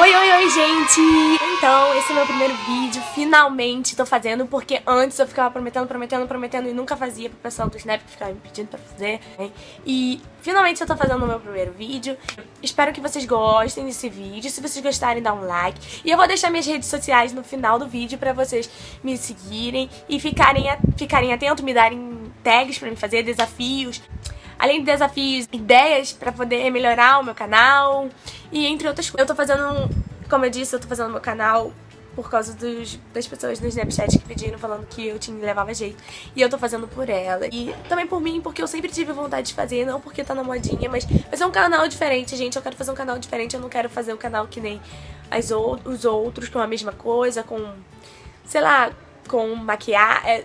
Oi, oi, oi, gente! Então, esse é meu primeiro vídeo, finalmente tô fazendo, porque antes eu ficava prometendo, prometendo, prometendo e nunca fazia pro pessoal do Snap que ficava me pedindo pra fazer, né? E finalmente eu tô fazendo o meu primeiro vídeo. Espero que vocês gostem desse vídeo, se vocês gostarem, dá um like. E eu vou deixar minhas redes sociais no final do vídeo pra vocês me seguirem e ficarem, ficarem atentos, me darem tags pra me fazer, desafios além de desafios, ideias pra poder melhorar o meu canal e entre outras coisas. Eu tô fazendo, como eu disse, eu tô fazendo meu canal por causa dos, das pessoas no Snapchat que pediram falando que eu tinha levava jeito. E eu tô fazendo por ela. E também por mim, porque eu sempre tive vontade de fazer, não porque tá na modinha, mas fazer um canal diferente, gente. Eu quero fazer um canal diferente, eu não quero fazer um canal que nem as ou os outros, com a mesma coisa, com, sei lá, com maquiagem. É,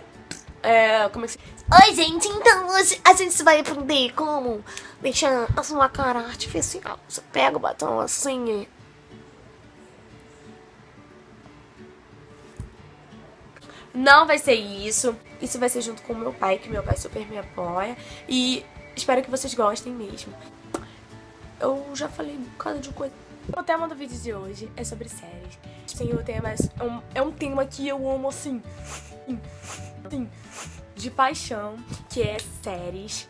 é, como é que se... Oi, gente, então hoje a gente vai aprender como deixar a sua cara artificial. Você pega o batom assim Não vai ser isso. Isso vai ser junto com o meu pai, que meu pai super me apoia. E espero que vocês gostem mesmo. Eu já falei um bocado de coisa. O tema do vídeo de hoje é sobre séries. Sim, o tema é um, é um tema que eu amo assim. Sim de paixão, que é séries.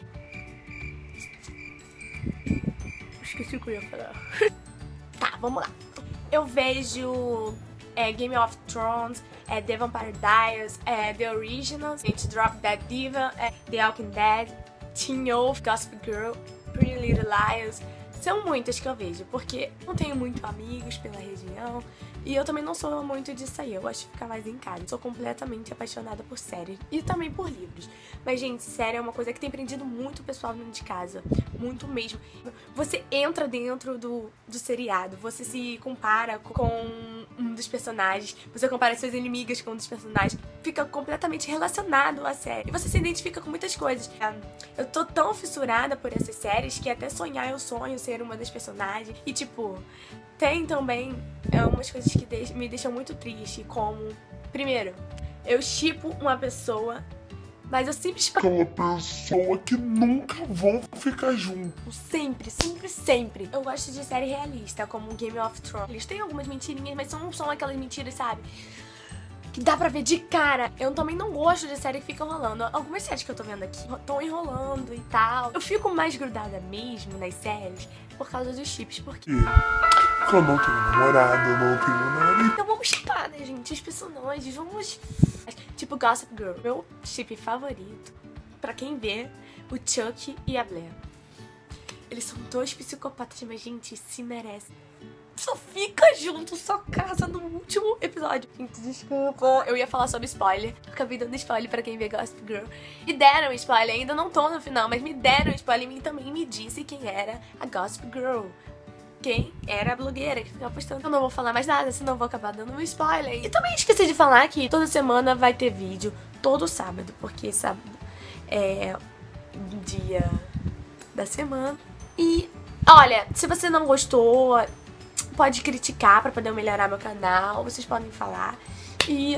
Esqueci o que eu ia falar. tá, vamos lá. Eu vejo é, Game of Thrones, é, The Vampire Diaries, é, The Originals, Drop Dead Diva, é, The Walking Dead, Teen Wolf, Gossip Girl, Pretty Little Liars, são muitas que eu vejo, porque não tenho muito amigos pela região e eu também não sou muito de sair, eu gosto de ficar mais em casa. Sou completamente apaixonada por séries e também por livros. Mas, gente, série é uma coisa que tem prendido muito o pessoal dentro de casa, muito mesmo. Você entra dentro do, do seriado, você se compara com um dos personagens, você compara seus inimigos com um dos personagens, fica completamente relacionado à série. E você se identifica com muitas coisas. Eu tô tão fissurada por essas séries que até sonhar eu sonho ser uma das personagens. E tipo, tem também é, umas coisas que me deixam muito triste, como, primeiro, eu chipo uma pessoa, mas eu sempre espero. Aquela pessoa que nunca vão ficar junto. Sempre, sempre, sempre. Eu gosto de série realista, como Game of Thrones. Eles têm algumas mentirinhas, mas não são aquelas mentiras, sabe? que dá pra ver de cara. Eu também não gosto de série que fica rolando. Algumas séries que eu tô vendo aqui estão enrolando e tal. Eu fico mais grudada mesmo nas séries por causa dos chips, porque... Eu não tenho namorado, eu não tenho nada. Então vamos gente? Os personagens, vamos... Tipo Gossip Girl, meu chip favorito. Pra quem vê, o Chuck e a Blair. Eles são dois psicopatas, mas, gente, se merecem só fica junto, só casa no último episódio. Gente, desculpa. Eu ia falar sobre spoiler. Acabei dando spoiler pra quem vê Gossip Girl. E deram spoiler, ainda não tô no final, mas me deram spoiler e também me disse quem era a Gossip Girl quem era a blogueira que ficava postando. Eu não vou falar mais nada, senão vou acabar dando um spoiler. E também esqueci de falar que toda semana vai ter vídeo, todo sábado, porque sábado é dia da semana. E olha, se você não gostou, pode criticar pra poder melhorar meu canal, vocês podem falar. E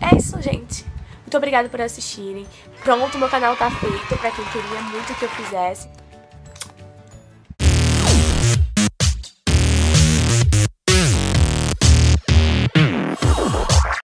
é isso, gente. Muito obrigada por assistirem. Pronto, meu canal tá feito pra quem queria muito que eu fizesse.